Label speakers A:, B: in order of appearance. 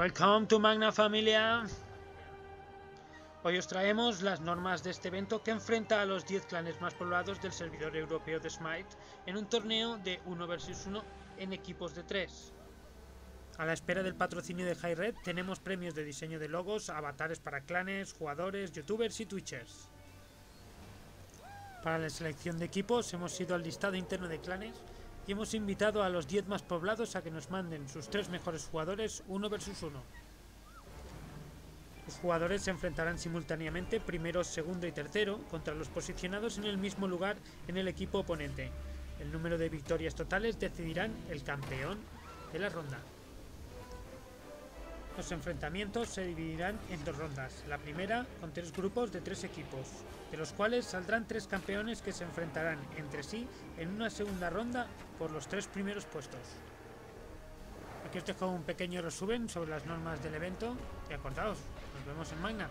A: Welcome to Magna Familia. Hoy os traemos las normas de este evento que enfrenta a los 10 clanes más poblados del servidor europeo de Smite en un torneo de 1 vs 1 en equipos de 3. A la espera del patrocinio de High Red tenemos premios de diseño de logos, avatares para clanes, jugadores, youtubers y twitchers. Para la selección de equipos hemos ido al listado interno de clanes y hemos invitado a los 10 más poblados a que nos manden sus tres mejores jugadores uno versus uno. Los jugadores se enfrentarán simultáneamente primero, segundo y tercero contra los posicionados en el mismo lugar en el equipo oponente. El número de victorias totales decidirán el campeón de la ronda. Los enfrentamientos se dividirán en dos rondas, la primera con tres grupos de tres equipos, de los cuales saldrán tres campeones que se enfrentarán entre sí en una segunda ronda por los tres primeros puestos. Aquí os dejo un pequeño resumen sobre las normas del evento y acordaos, nos vemos en Magna.